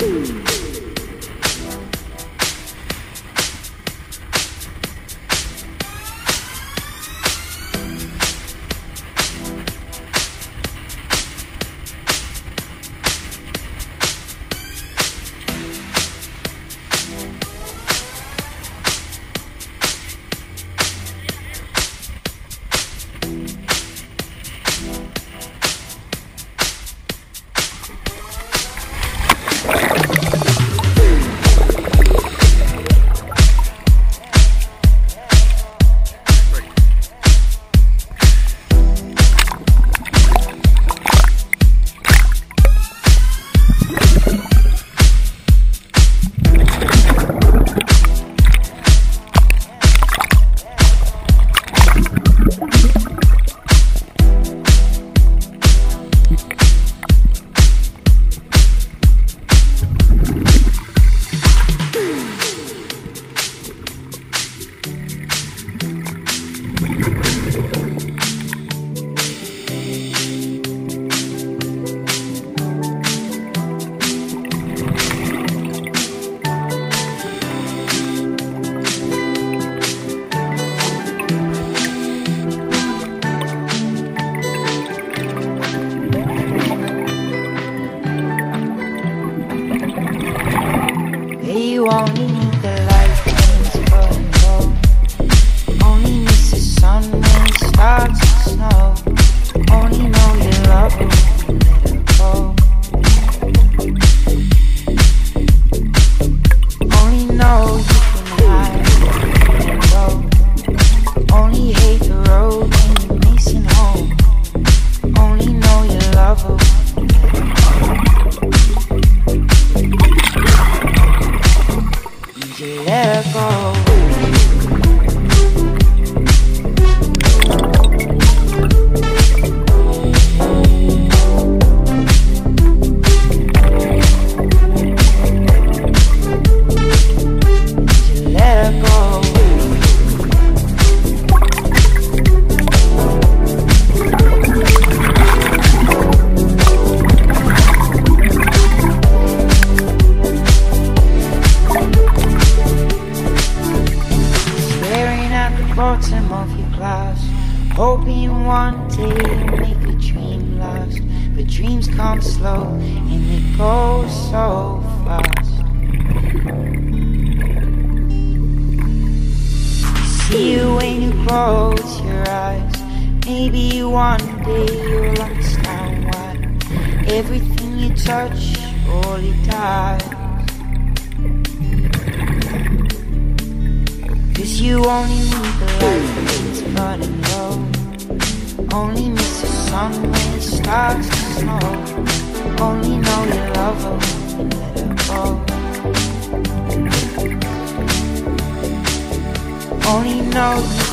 Boom. last. Hoping one day to make a dream last. But dreams come slow and they go so fast. See you when you close your eyes. Maybe one day you'll understand why everything you touch, all it dies. Cause you only need the light running low. Only miss the sun when it starts to snow. Only know you love her when you let her go. Only know you.